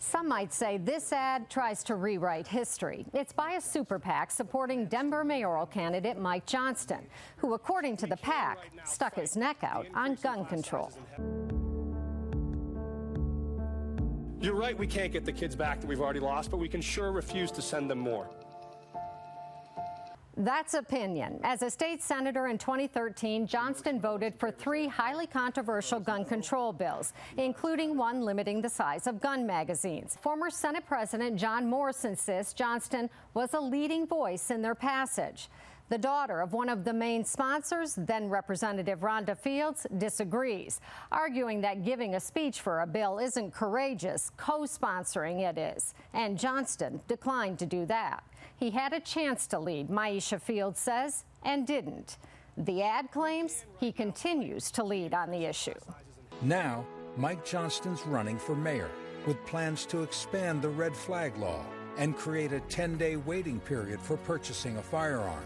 Some might say this ad tries to rewrite history. It's by a super PAC supporting Denver mayoral candidate Mike Johnston, who, according to the PAC, stuck his neck out on gun control. You're right, we can't get the kids back that we've already lost, but we can sure refuse to send them more. That's opinion. As a state senator in 2013, Johnston voted for three highly controversial gun control bills, including one limiting the size of gun magazines. Former Senate President John Morse insists Johnston was a leading voice in their passage. The daughter of one of the main sponsors, then Representative Rhonda Fields, disagrees, arguing that giving a speech for a bill isn't courageous, co-sponsoring it is. And Johnston declined to do that. He had a chance to lead, Maisha Fields says, and didn't. The ad claims he continues to lead on the issue. Now, Mike Johnston's running for mayor with plans to expand the red flag law and create a 10 day waiting period for purchasing a firearm.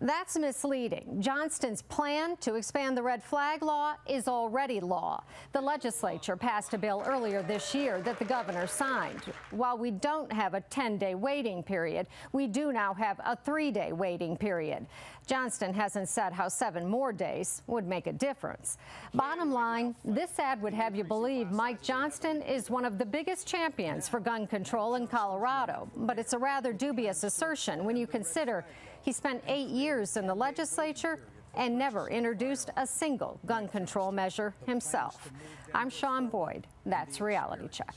That's misleading. Johnston's plan to expand the red flag law is already law. The legislature passed a bill earlier this year that the governor signed. While we don't have a 10-day waiting period, we do now have a three-day waiting period. Johnston hasn't said how seven more days would make a difference. Bottom line, this ad would have you believe Mike Johnston is one of the biggest champions for gun control in Colorado, but it's a rather dubious assertion when you consider he spent eight years in the legislature and never introduced a single gun control measure himself. I'm Shaun Boyd. That's Reality Check.